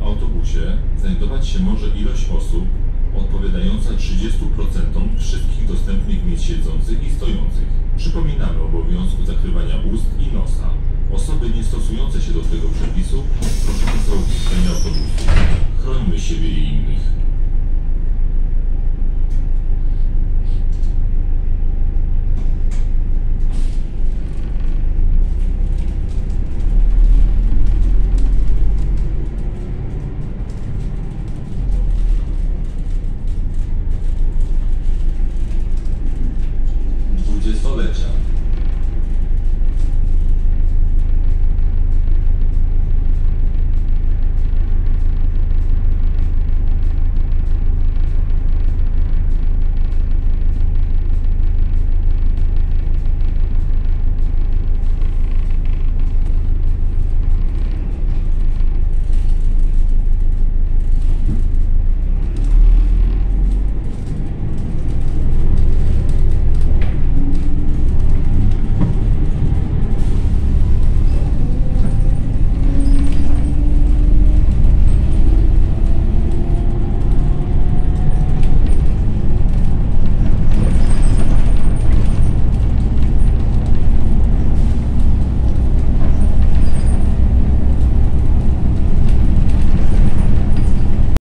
autobusie znajdować się może ilość osób odpowiadająca 30% wszystkich dostępnych miejsc siedzących i stojących. Przypominamy obowiązku zakrywania ust i nosa. Osoby niestosujące się do tego przepisu proszone o opuszczenie autobusu. Chrońmy siebie i.